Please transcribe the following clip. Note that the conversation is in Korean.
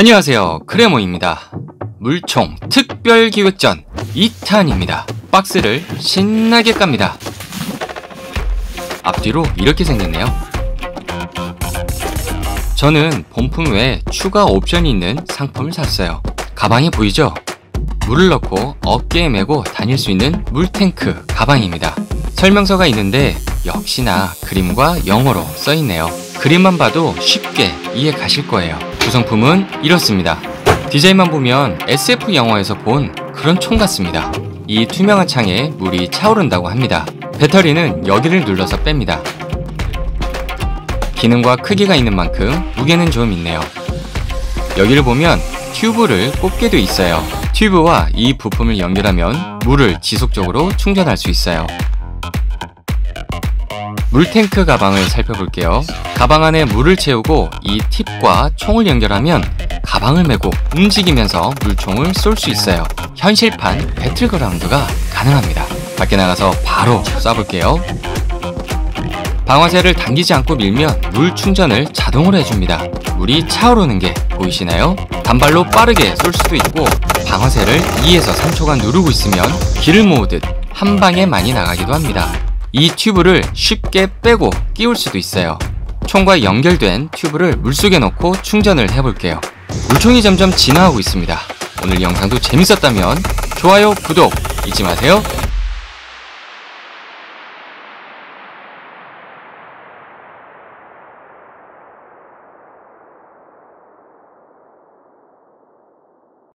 안녕하세요. 크레모입니다. 물총 특별기획전 2탄입니다. 박스를 신나게 깝니다. 앞뒤로 이렇게 생겼네요. 저는 본품 외에 추가 옵션이 있는 상품을 샀어요. 가방이 보이죠? 물을 넣고 어깨에 메고 다닐 수 있는 물탱크 가방입니다. 설명서가 있는데 역시나 그림과 영어로 써있네요. 그림만 봐도 쉽게 이해 가실 거예요 구성품은 이렇습니다. 디자인만 보면 SF 영화에서 본 그런 총 같습니다. 이 투명한 창에 물이 차오른다고 합니다. 배터리는 여기를 눌러서 뺍니다. 기능과 크기가 있는 만큼 무게는 좀 있네요. 여기를 보면 튜브를 꼽게 돼 있어요. 튜브와 이 부품을 연결하면 물을 지속적으로 충전할 수 있어요. 물탱크 가방을 살펴볼게요. 가방 안에 물을 채우고 이 팁과 총을 연결하면 가방을 메고 움직이면서 물총을 쏠 수 있어요. 현실판 배틀그라운드가 가능합니다. 밖에 나가서 바로 쏴볼게요. 방아쇠를 당기지 않고 밀면 물 충전을 자동으로 해줍니다. 물이 차오르는 게 보이시나요? 단발로 빠르게 쏠 수도 있고 방아쇠를 2에서 3초간 누르고 있으면 기를 모으듯 한 방에 많이 나가기도 합니다. 이 튜브를 쉽게 빼고 끼울 수도 있어요. 총과 연결된 튜브를 물속에 넣고 충전을 해볼게요. 물총이 점점 진화하고 있습니다. 오늘 영상도 재밌었다면 좋아요, 구독 잊지 마세요.